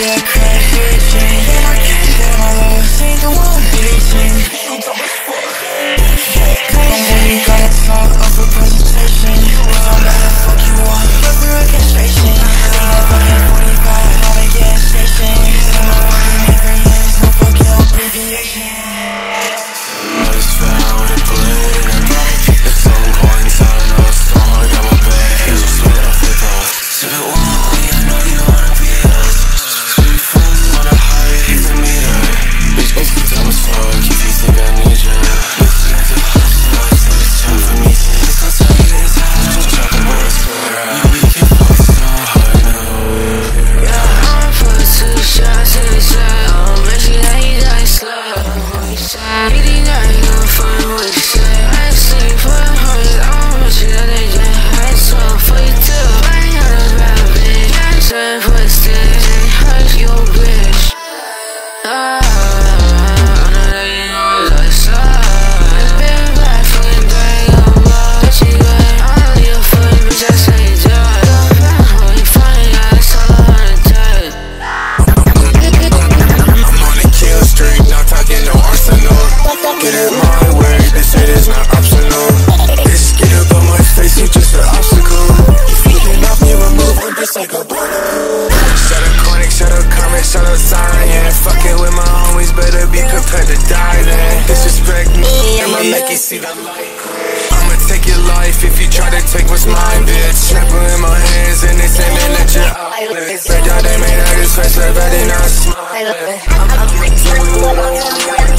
Yeah. I ain't gonna a just like a bullet. Set a conic, set a comet, set a siren. Yeah, fucking with my homies, better be prepared to die then. Disrespect me, I'ma make you see the light. I'ma take your life if you try to take what's mine, bitch. Trapper in my hands and it's aiming at your eyelids. Red dot, they made out his face, left, I did not smile. I'm, I'm, I'm, I'm, I'm, I'm,